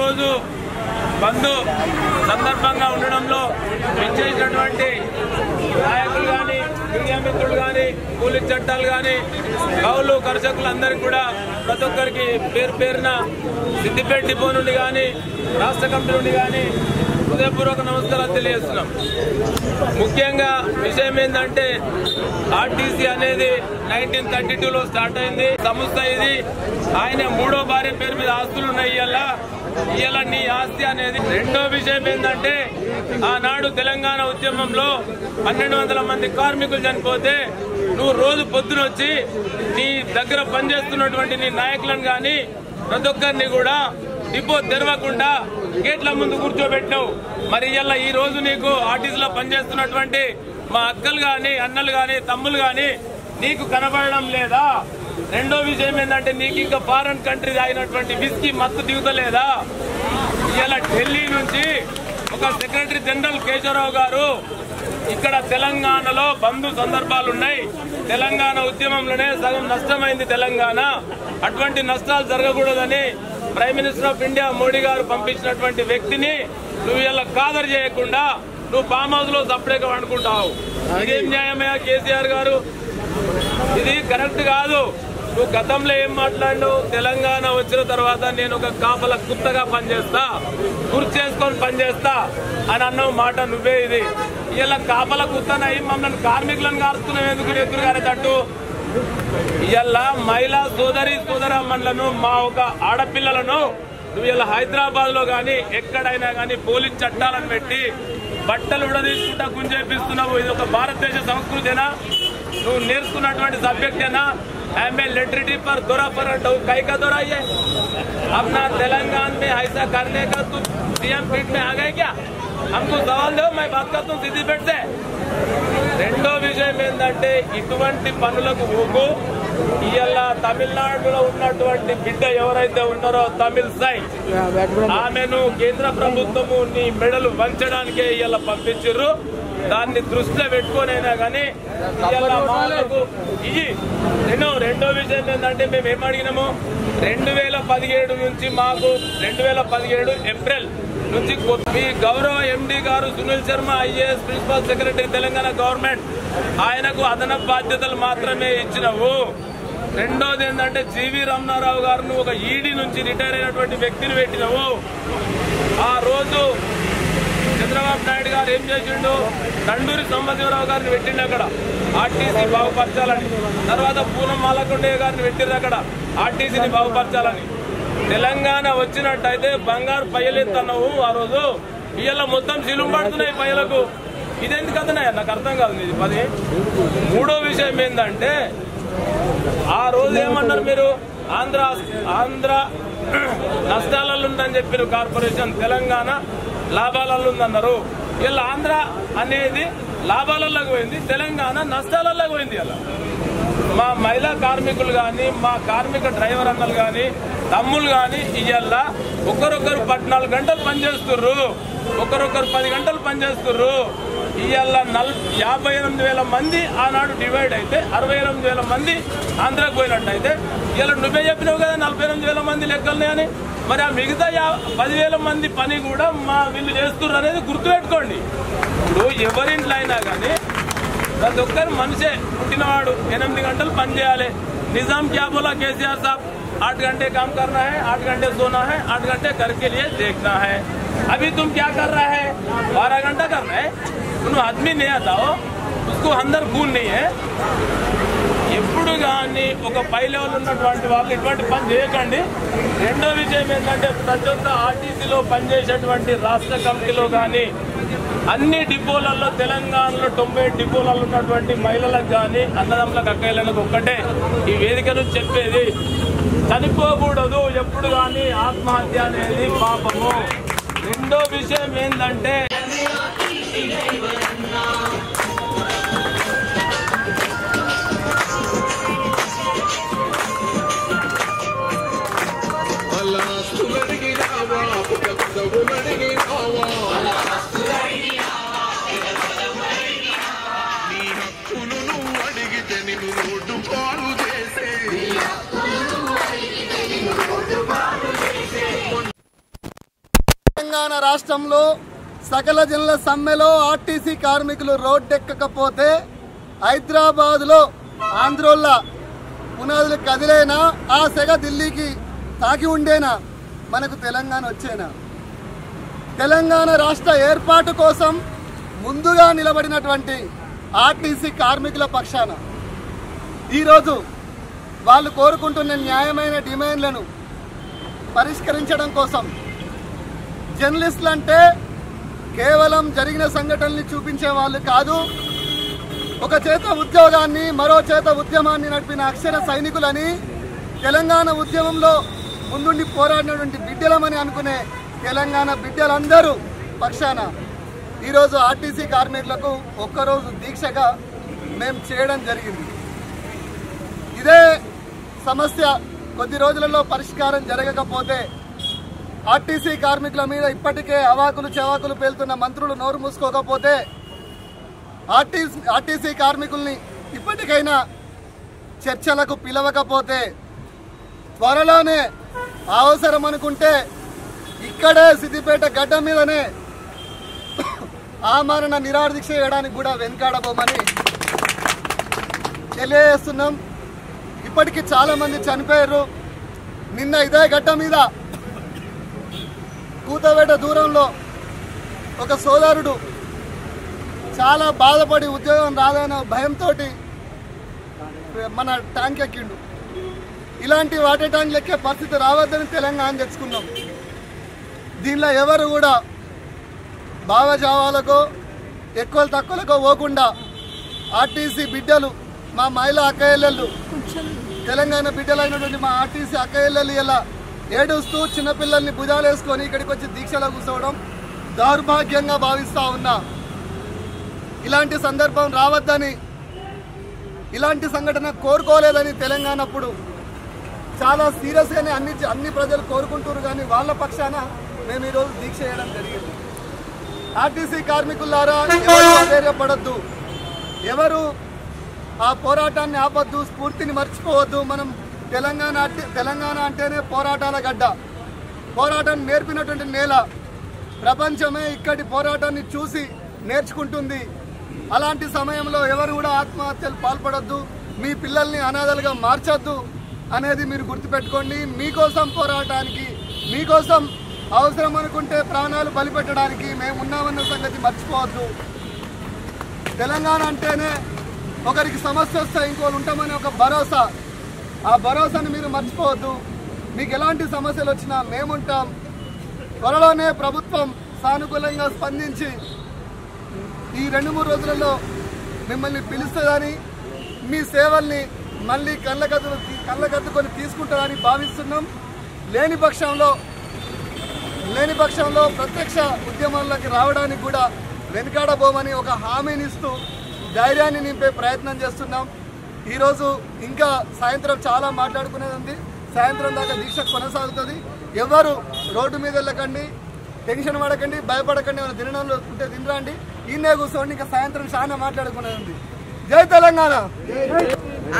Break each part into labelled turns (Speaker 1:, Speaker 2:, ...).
Speaker 1: రోజు బంధు సందర్భంగా ఉండడంలో విచ్చేసినటువంటి నాయకులు కానీ మీడియా మిత్రులు కానీ కూలీ చట్టాలు కానీ కౌలు కర్షకులందరికీ కూడా ప్రతి ఒక్కరికి పేరు పేరున సిద్దిపేట డిపో నుండి కానీ రాష్ట్ర కమిటీ నుండి కానీ హృదయపూర్వక నమస్కారాలు తెలియజేస్తున్నాం. ముఖ్యంగా విషయం ఏంటంటే ఆర్టీసీ అనేది నైన్టీన్ థర్టీ టూలో స్టార్ట్ అయింది. సంస్థ ఇది. ఆయన మూడో భార్య పేరు మీద ఆస్తులు ఉన్నాయి అలా ఇవాళ నీ ఆస్తి అనేది. రెండో విషయం ఏంటంటే ఆనాడు తెలంగాణ ఉద్యమంలో పన్నెండు వందల మంది కార్మికులు చనిపోతే నువ్వు రోజు పొద్దున వచ్చి నీ దగ్గర పనిచేస్తున్నటువంటి నీ నాయకులను కానీ ప్రతి ఒక్కరిని కూడా డిపో తెరవకుండా గేట్ల ముందు కూర్చోబెట్టావు మరి ఇలా ఈ రోజు నీకు ఆర్టీసీలో పనిచేస్తున్నటువంటి మా అక్కలు కానీ అన్నలు కానీ తమ్ములు కానీ నీకు కనబడడం లేదా? రెండో విషయం ఏంటంటే నీకు ఇంకా ఫారెన్ కంట్రీ అయినటువంటి విస్కీ మత్తు దిగుతలేదా? ఇవాళ ఢిల్లీ నుంచి ఒక సెక్రటరీ జనరల్ కేశవరావు గారు ఇక్కడ తెలంగాణలో బంధు సందర్భాలు ఉన్నాయి. తెలంగాణ ఉద్యమంలోనే సగం నష్టమైంది తెలంగాణ. అటువంటి నష్టాలు జరగకూడదని prime minister of India Modi garu పంపించినటువంటి వ్యక్తిని నువ్వు ఇలా ఖాదరు చేయకుండా నువ్వు ఫామ్ హౌస్లో సపరేట్గా వండుకుంటావు. ఇదేం న్యాయమయ్యా కేసీఆర్ గారు? ఇది కరెక్ట్ కాదు. నువ్వు గతంలో ఏం మాట్లాడినావు? తెలంగాణ వచ్చిన తర్వాత నేను ఒక కాపల కుత్తగా పనిచేస్తా గుర్తు చేసుకొని పనిచేస్తా అని అన్న మాట నువ్వే ఇది. ఇలా కాపల కుత్తనై మమ్మల్ని కార్మికులను కారుస్తున్నావు ఎందుకు ఎదురు గారేటట్టు ఇలా మహిళా సోదరి సోదరమ్మలను మా ఒక ఆడపిల్లలను నువ్వు ఇలా హైదరాబాద్లో కానీ ఎక్కడైనా కానీ పోలీస్ చట్టాలను పెట్టి బట్టలు విడదీసుకుంటా గుంజేపిస్తున్నావు. ఇది ఒక భారతదేశ సంస్కృతినా? నువ్వు నేర్చుకున్నటువంటి సబ్జెక్టేనా एमए लिटरेटी पर दौरा पर कई का दौरा ये अपना तेलंगाना में ऐसा करने का तू सीएम पीठ में आ गए क्या हमको सवाल दो मैं बात करता हूँ सीधी पेट से రెండో విషయం ఏంటంటే ఇటువంటి పనులకు ఊగు ఇవాళ తమిళనాడులో ఉన్నటువంటి బిడ్డ ఎవరైతే ఉన్నారో తమిళ సై ఆమెను కేంద్ర ప్రభుత్వము నీ మెడలు వంచడానికే ఇవాళ పంపించారు దాన్ని దృష్టిలో పెట్టుకోనైనా కానీ ఇవాళ మాలకు నేను రెండో విషయం ఏంటంటే మేము ఏం అడిగినాము? రెండు వేల పదిహేడు నుంచి మాకు రెండు వేల పదిహేడు ఏప్రిల్ నుంచి మీ గౌరవ MD garu Sunil Sharma IAS principal secretary Telangana government ఆయనకు అదనపు బాధ్యతలు మాత్రమే ఇచ్చినవు. రెండోది ఏంటంటే జీవి రమణారావు గారిని ఒక ఈడీ నుంచి రిటైర్ అయినటువంటి వ్యక్తిని పెట్టినవు. ఆ రోజు చంద్రబాబు నాయుడు గారు ఏం చేసిండు? తండూరి సంబశివరావు గారిని పెట్టిండు అక్కడ. ఆర్టీసీ బాగుపరచాలని. తర్వాత పూనం మాలకొండయ్య గారిని పెట్టిండ్రు అక్కడ. ఆర్టీసీని బాగుపరచాలని. తెలంగాణ వచ్చినట్టయితే బంగారు పయ్యలెత్తన్నావు ఆ రోజు. ఇవాళ మొత్తం సిలుం పడుతున్నాయి పయ్యలకు. ఇదేంటి కథనే నాకు అర్థం కాదు ఇది పది మూడో విషయం ఏంటంటే ఆ రోజు ఏమన్నారు మీరు? ఆంధ్ర ఆంధ్ర నష్టాలలో ఉందని చెప్పిన కార్పొరేషన్ తెలంగాణ లాభాలలో ఉందన్నారు ఇలా ఆంధ్ర అనేది లాభాలలోకి పోయింది తెలంగాణ నష్టాలలోకి పోయింది అలా మా మహిళా కార్మికులు కానీ మా కార్మిక డ్రైవర్ అన్నలు కానీ తమ్ముళ్ళు కానీ ఇవాళ ఒకరొకరు పద్నాలుగు గంటలు పనిచేస్తుర్రు. ఒకరొకరు పది గంటలు పనిచేస్తుర్రు. ఇవాళ నల్ యాభై ఎనిమిది వేల మంది ఆనాడు డివైడ్ అయితే అరవై ఎనిమిది వేల మంది ఆంధ్రాకు పోయినట్టయితే ఇవాళ నువ్వే చెప్పినావు కదా నలభై ఎనిమిది వేల మంది లెక్కలున్నాయని. మరి ఆ మిగతా యా- పదివేల మంది పని కూడా మా వీళ్ళు చేస్తున్నారు అనేది గుర్తుపెట్టుకోండి ఇప్పుడు ఎవరింట్లో అయినా కానీ ప్రతి ఒక్కరు మనిషే పుట్టినవాడు ఎనిమిది గంటలు పని చేయాలి నిజాం క్యా బోలా కేసీఆర్ సాబ్ आठ घंटे काम करना है आठ घंटे सोना है आठ घंटे घर के लिए देखना है अभी तुम क्या कर रहा है बारह घंटा करना है तुम आदमी नहीं आता हो उसको अंदर खून नहीं है ఎప్పుడు కానీ ఒక పై లెవెల్ ఉన్నటువంటి వాళ్ళు ఇటువంటి పని చేయకండి. రెండో విషయం ఏంటంటే ప్రతి ఒక్క ఆర్టీసీలో పనిచేసేటువంటి రాష్ట్ర కమిటీలో కానీ అన్ని డిపోలలో తెలంగాణలో తొంభై డిపోలలో ఉన్నటువంటి మహిళలకు కానీ అన్నదమ్ములకు అక్కయ్యలకు ఒక్కటే. ఈ వేదిక నుంచి చెప్పేది చనిపోకూడదు ఎప్పుడు కానీ ఆత్మహత్య అనేది పాపము. రెండో విషయం ఏంటంటే
Speaker 2: రాష్ట్రంలో సకల జిల్లా సమ్మెలో ఆర్టీసీ కార్మికులు రోడ్డెక్కకపోతే హైదరాబాదులో ఆంధ్రోళ్ళ పునాదులు కదిలేనా? ఆ సెగ ఢిల్లీకి తాకి ఉండేనా? మనకు తెలంగాణ వచ్చేనా? తెలంగాణ రాష్ట్ర ఏర్పాటు కోసం ముందుగా నిలబడినటువంటి ఆర్టీసీ కార్మికుల పక్షాన ఈరోజు వాళ్ళు కోరుకుంటున్న న్యాయమైన డిమాండ్లను పరిష్కరించడం కోసం జర్నలిస్టులు అంటే కేవలం జరిగిన సంఘటనల్ని చూపించే వాళ్ళు కాదు ఒక చేత ఉద్యోగాన్ని మరో చేత ఉద్యమాన్ని నడిపిన అక్షర సైనికులని తెలంగాణ ఉద్యమంలో ముందుండి పోరాడినటువంటి బిడ్డలమని అనుకునే తెలంగాణ బిడ్డలందరూ పక్షాన. ఈరోజు ఆర్టీసీ కార్మికులకు ఒక్కరోజు దీక్షగా మేము చేయడం జరిగింది. ఇదే సమస్య కొద్ది రోజులలో పరిష్కారం జరగకపోతే ఆర్టీసీ కార్మికుల మీద ఇప్పటికే అవాకులు చెవాకులు పేలుతున్న మంత్రులు నోరు మూసుకోకపోతే ఆర్టీసీ ఆర్టీసీ కార్మికుల్ని ఇప్పటికైనా చర్చలకు పిలవకపోతే త్వరలోనే అవసరం అనుకుంటే ఇక్కడే సిద్దిపేట గడ్డ మీదనే ఆమరణ నిరాదీక్ష చేయడానికి కూడా వెనకాడబోమని తెలియజేస్తున్నాం. ఇప్పటికి చాలామంది చనిపోయారు. నిన్న ఇదే గడ్డ మీద కూతవేట దూరంలో ఒక సోదరుడు చాలా బాధపడి ఉద్యోగం రాదన్న భయంతో మన ట్యాంక్ ఎక్కిండు ఇలాంటి వాటర్ ట్యాంక్ ఎక్కే పరిస్థితి రావద్దని తెలంగాణ తెచ్చుకున్నాం దీనిలో ఎవరు కూడా భావజావాలకో ఎక్కువ తక్కువలకో పోకుండా ఆర్టీసీ బిడ్డలు మా మహిళా అక్కయ్యలు తెలంగాణ బిడ్డలైనటువంటి మా ఆర్టీసీ అక్కయ్యలు ఇలా ఏడుస్తూ చిన్నపిల్లల్ని భుజాలు వేసుకొని ఇక్కడికి వచ్చి దీక్షలో కూర్చోవడం దౌర్భాగ్యంగా భావిస్తా ఉన్నా. ఇలాంటి సందర్భం రావద్దని ఇలాంటి సంఘటన కోరుకోలేదని తెలంగాణప్పుడు చాలా సీరియస్గానే అన్ని అన్ని ప్రజలు కోరుకుంటారు కానీ వాళ్ళ పక్షాన మేము ఈరోజు దీక్ష చేయడం జరిగింది. ఆర్టీసీ కార్మికులారా ఎవరు ఎవరు ఆ పోరాటాన్ని ఆపద్దు స్ఫూర్తిని మర్చిపోవద్దు మనం తెలంగాణ అంటే తెలంగాణ అంటేనే పోరాటాల గడ్డ. పోరాటం నేర్పినటువంటి నేల. ప్రపంచమే ఇక్కడి పోరాటాన్ని చూసి నేర్చుకుంటుంది. అలాంటి సమయంలో ఎవరు కూడా ఆత్మహత్యలు పాల్పడద్దు. మీ పిల్లల్ని అనాథలుగా మార్చొద్దు అనేది మీరు గుర్తుపెట్టుకోండి. మీకోసం పోరాటానికి మీకోసం అవసరం అనుకుంటే ప్రాణాలు బలిపెట్టడానికి మేము ఉన్నామన్న సంగతి మర్చిపోవద్దు. తెలంగాణ అంటేనే ఒకరికి సమస్య వస్తే ఇంకోళ్ళు ఉంటామని ఒక భరోసా. ఆ భరోసాను మీరు మర్చిపోవద్దు. మీకు ఎలాంటి సమస్యలు వచ్చినా మేముంటాం. త్వరలోనే ప్రభుత్వం సానుకూలంగా స్పందించి ఈ రెండు మూడు రోజులలో మిమ్మల్ని పిలుస్తుందని మీ సేవల్ని మళ్ళీ కళ్ళకద్దు కళ్ళకద్దుకొని తీసుకుంటారని భావిస్తున్నాం. లేని పక్షంలో లేని పక్షంలో ప్రత్యక్ష ఉద్యమాల్లోకి రావడానికి కూడా వెనుకాడబోమని ఒక హామీని ఇస్తూ ధైర్యాన్ని నింపే ప్రయత్నం చేస్తున్నాం. ఈరోజు ఇంకా సాయంత్రం చాలా మాట్లాడుకునేది ఉంది. సాయంత్రం దాకా దీక్ష కొనసాగుతుంది. ఎవరు రోడ్డు మీద వెళ్ళకండి టెన్షన్ పడకండి భయపడకండి ఏమైనా తినడంలో ఉంటే తినరండి. ఈయనే కూర్చోండి ఇంకా సాయంత్రం చాలా మాట్లాడుకునేది ఉంది. జై తెలంగాణ.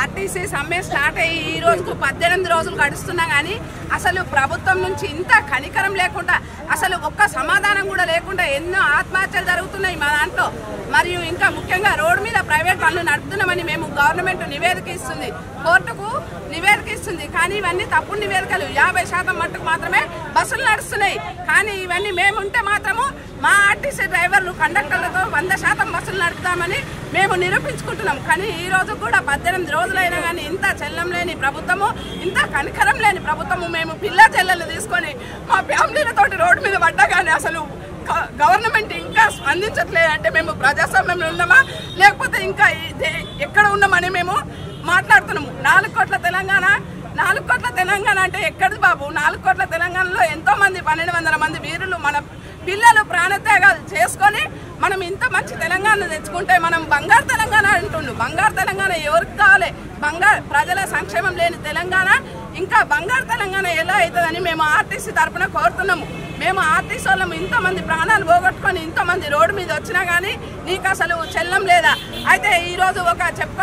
Speaker 3: ఆర్టీసీ సమ్మె స్టార్ట్ అయ్యి ఈ రోజుకు పద్దెనిమిది రోజులు గడుస్తున్నా కానీ అసలు ప్రభుత్వం నుంచి ఇంత కనికరం లేకుండా అసలు ఒక్క సమాధానం కూడా లేకుండా ఎన్నో ఆత్మహత్యలు జరుగుతున్నాయి మా దాంట్లో. మరియు ఇంకా ముఖ్యంగా రోడ్డు మీద ప్రైవేట్ పనులు నడుపుతున్నామని మేము గవర్నమెంట్ నివేదిక ఇస్తుంది. కోర్టుకు నివేదిక ఇస్తుంది. కానీ ఇవన్నీ తప్పుడు నివేదికలు. యాభై శాతం మట్టుకు మాత్రమే బస్సులు నడుస్తున్నాయి. కానీ ఇవన్నీ మేము ఉంటే మాత్రము మా ఆర్టీసీ డ్రైవర్లు కండక్టర్లతో వంద శాతం బస్సులు నడుపుతామని మేము నిరూపించుకుంటున్నాం. కానీ ఈ రోజు కూడా పద్దెనిమిది రోజులైనా కానీ ఇంత చెల్లం లేని ప్రభుత్వము ఇంత కనికరం లేని ప్రభుత్వము మేము పిల్ల చెల్లెలు తీసుకొని మా ఫ్యామిలీలతోటి రోడ్డు మీద పడ్డగానే అసలు గ- గవర్నమెంట్ ఇంకా స్పందించట్లేదు అంటే మేము ప్రజాస్వామ్యంలో ఉన్నామా? లేకపోతే ఇంకా ఎక్కడ ఉన్నామని మేము మాట్లాడుతున్నాము. నాలుగు కోట్ల తెలంగాణ నాలుగు కోట్ల తెలంగాణ అంటే ఎక్కడిది బాబు? నాలుగు కోట్ల తెలంగాణలో ఎంతో మంది పన్నెండు వందల మంది వీరులు మన పిల్లలు ప్రాణత్యాగాలు చేసుకొని మనం ఇంత మంచి తెలంగాణ తెచ్చుకుంటే మనం బంగారు తెలంగాణ అంటుండు. బంగారు తెలంగాణ ఎవరికి కావాలి? బంగారు ప్రజల సంక్షేమం లేని తెలంగాణ ఇంకా బంగారు తెలంగాణ ఎలా అవుతుందని మేము ఆర్టీసీ తరఫున కోరుతున్నాము. మేము ఆర్టీసీ వాళ్ళము ఇంతమంది ప్రాణాలు పోగొట్టుకొని ఇంతమంది రోడ్డు మీద వచ్చినా కానీ నీకు అసలు చెల్లం లేదా? అయితే ఈరోజు ఒక చెప్ప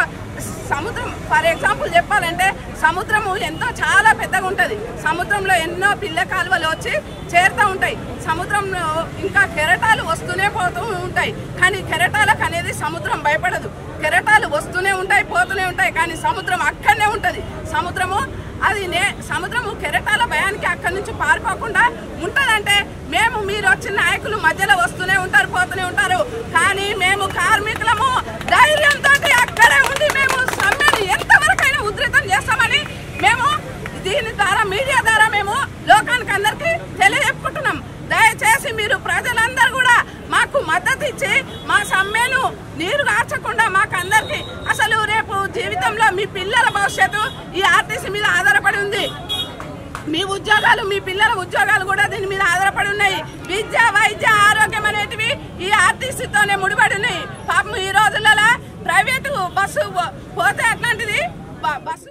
Speaker 3: సముద్రం. ఫర్ ఎగ్జాంపుల్ చెప్పాలంటే సముద్రము ఎంతో చాలా పెద్దగా ఉంటుంది. సముద్రంలో ఎన్నో పిల్ల కాలువలు వచ్చి చేరుతూ ఉంటాయి. సముద్రంలో ఇంకా కెరటాలు వస్తూనే పోతూ ఉంటాయి. కానీ కెరటాలకు అనేది సముద్రం భయపడదు. కెరటాలు వస్తూనే ఉంటాయి పోతూనే ఉంటాయి. కానీ సముద్రం అక్కడనే ఉంటుంది. సముద్రము అది నే సముద్రము కెరటాల భయానికి అక్కడి నుంచి పారిపోకుండా ఉంటుందంటే మేము మీరు వచ్చిన నాయకులు మధ్యలో వస్తూనే ఉంటారు పోతూనే ఉంటారు. కానీ మేము కార్మికులము ధైర్యంతో అక్కడే ఉండి మేము సమ్మెను ఎంతవరకైనా ఉధృతం చేస్తామని మేము దీని ద్వారా మీడియా ద్వారా మేము లోకానికి అందరికీ తెలియజెప్పుకుంటున్నాం దయచేసి మీరు ప్రజలందరూ కూడా మాకు మద్దతు ఇచ్చి మా సమ్మెను నీరు కార్చకుండా మాకు అందరికి అసలు రేపు జీవితంలో మీ పిల్లల భవిష్యత్తు ఈ ఆర్టీసీ మీద ఆధారపడి ఉంది. మీ ఉద్యోగాలు మీ పిల్లల ఉద్యోగాలు కూడా దీని మీద ఆధారపడి ఉన్నాయి. విద్య వైద్య ఆరోగ్యం అనేటివి ఈ ఆర్టీసీతోనే ముడిపడి ఉన్నాయి. పాపం ఈ రోజులలో ప్రైవేటు బస్సు పో- పోతే అట్లాంటిది బస్సు